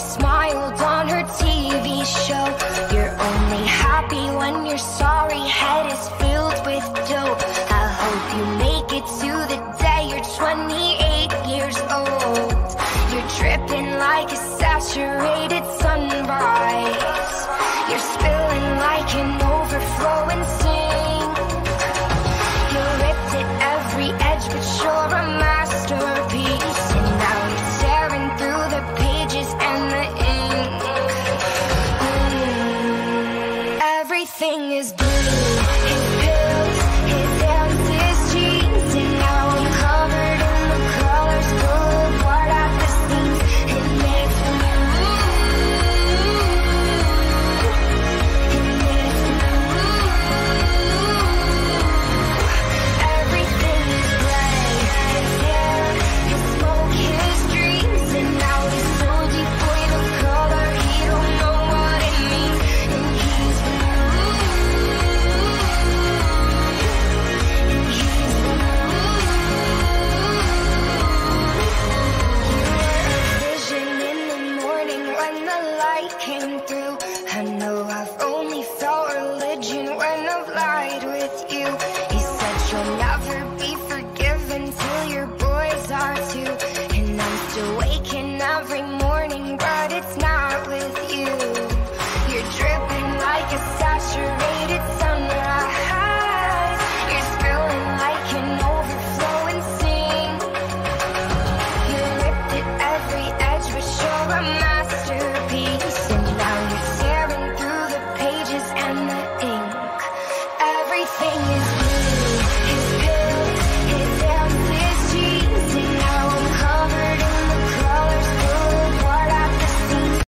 smiled on her TV show. You're only happy when your sorry head is filled with dope. I hope you make it to the day you're 28 years old. You're dripping like a saturated. Everything is blue. Pages and the ink. Everything